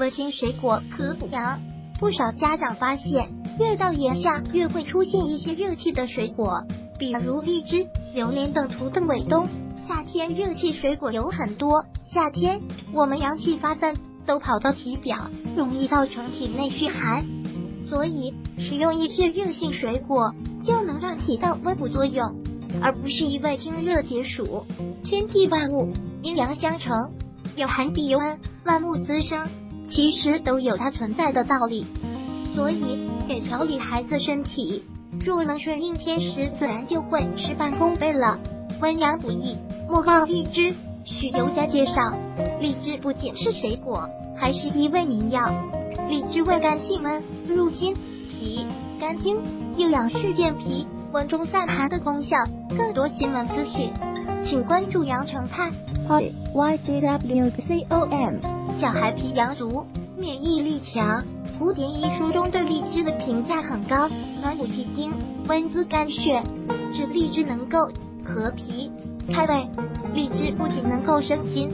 温馨水果可补阳。不少家长发现，越到炎夏越会出现一些热气的水果，比如荔枝、榴莲等图腾尾冬。夏天热气水果有很多，夏天我们阳气发散，都跑到体表，容易造成体内虚寒，所以食用一些热性水果就能让起到温补作用，而不是一味清热解暑。天地万物阴阳相成，有寒必有温，万物滋生其实都有它存在的道理。所以给调理孩子身体，若能顺应天时，自然就会事半功倍了。温阳补益。莫忘荔枝。许尤佳介绍，荔枝不仅是水果，还是一味名药。荔枝味甘性温，入心、脾、肝经，又养血健脾、温中散寒的功效。更多新闻资讯，请关注羊城派。y c w c o m 小孩皮羊足，免疫力强。蝴蝶医书中对荔枝的评价很高，暖补脾经，温滋肝血，指荔枝能够和脾。开胃，荔枝不仅能够生津，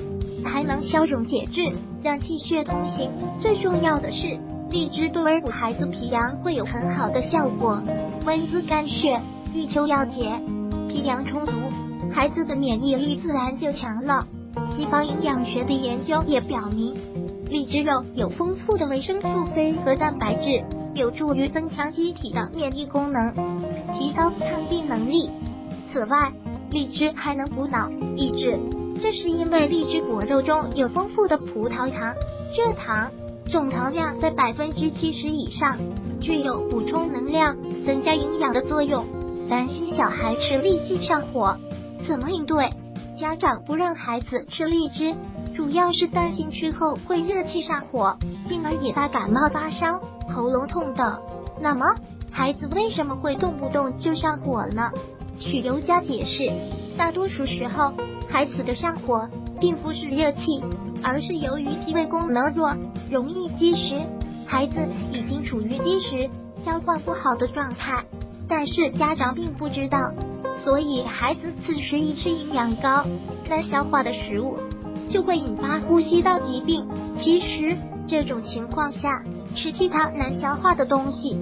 还能消肿解滞，让气血通行。最重要的是，荔枝对温补孩子脾阳会有很好的效果，温滋肝血，欲秋要解，脾阳充足，孩子的免疫力自然就强了。西方营养学的研究也表明，荔枝肉有丰富的维生素 C 和蛋白质，有助于增强机体的免疫功能，提高抗病能力。此外，荔枝还能补脑益智，这是因为荔枝果肉中有丰富的葡萄糖，蔗糖总糖量在百分之七十以上，具有补充能量、增加营养的作用。担心小孩吃荔枝上火，怎么应对？家长不让孩子吃荔枝，主要是担心吃后会热气上火，进而引发感冒、发烧、喉咙痛等。那么，孩子为什么会动不动就上火呢？许尤佳解释，大多数时候，孩子的上火并不是热气，而是由于脾胃功能弱，容易积食。孩子已经处于积食、消化不好的状态，但是家长并不知道，所以孩子此时一吃营养高、难消化的食物，就会引发呼吸道疾病。其实这种情况下，吃其他难消化的东西，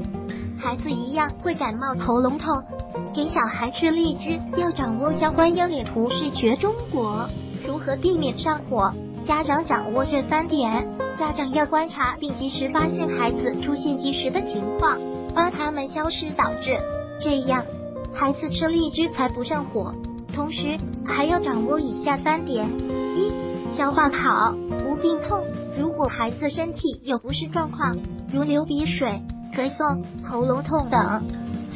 孩子一样会感冒、喉咙痛。给小孩吃荔枝要掌握相关优劣图视觉中国，如何避免上火？家长掌握这三点，家长要观察并及时发现孩子出现积食的情况，帮他们消失导致，这样孩子吃荔枝才不上火。同时还要掌握以下三点：一、消化好，无病痛。如果孩子身体有不适状况，如流鼻水、咳嗽、喉咙痛等。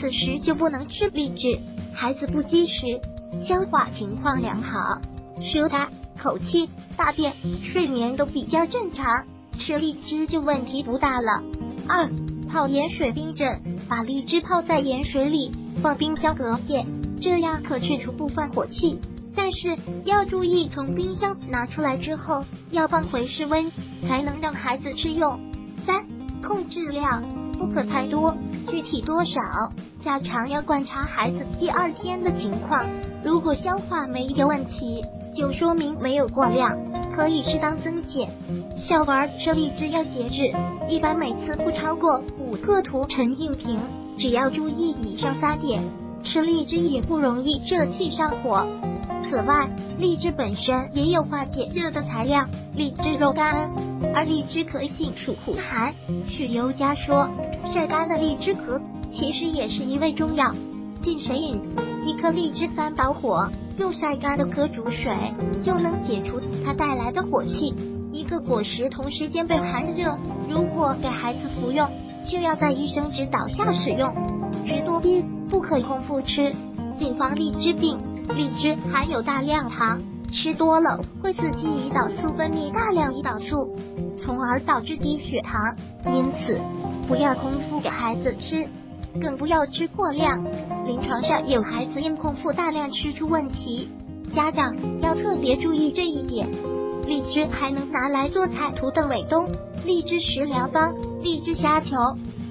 此时就不能吃荔枝。孩子不积食，消化情况良好，舌苔、口气、大便、睡眠都比较正常，吃荔枝就问题不大了。二、泡盐水冰镇，把荔枝泡在盐水里，放冰箱隔夜，这样可去除部分火气。但是要注意，从冰箱拿出来之后要放回室温，才能让孩子吃用。三、控制量，不可太多，具体多少？家长要观察孩子第二天的情况，如果消化没有问题，就说明没有过量，可以适当增减。小孩吃荔枝要节制，一般每次不超过五个涂成硬瓶。只要注意以上三点，吃荔枝也不容易热气上火。此外，荔枝本身也有化解热的材料，荔枝肉干，而荔枝壳性属苦寒。许尤佳说，晒干的荔枝壳。其实也是一味中药，进水饮一颗荔枝三包火，用晒干的壳煮水，就能解除它带来的火气。一个果实同时间被寒热，如果给孩子服用，就要在医生指导下使用，吃多冰，不可空腹吃，谨防荔枝病。荔枝含有大量糖，吃多了会刺激胰岛素分泌大量胰岛素，从而导致低血糖。因此，不要空腹给孩子吃。更不要吃过量，临床上有孩子因空腹大量吃出问题，家长要特别注意这一点。荔枝还能拿来做菜，图邓伟东，荔枝食疗方，荔枝虾球，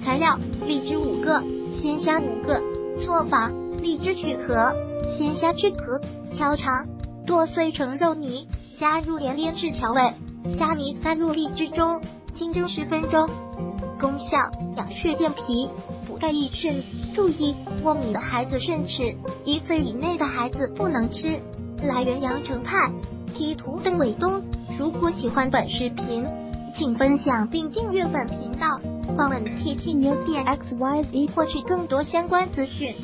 材料：荔枝五个，鲜虾五个。做法：荔枝去壳，鲜虾去壳，敲长，剁碎成肉泥，加入盐腌制调味，虾泥塞入荔枝中。清蒸十分钟。功效：养血健脾，补钙益肾。注意，过敏的孩子慎吃，一岁以内的孩子不能吃。来源：羊城派。，P 图邓伟东。如果喜欢本视频，请分享并订阅本频道。访问 T T News X Y Z 获取更多相关资讯。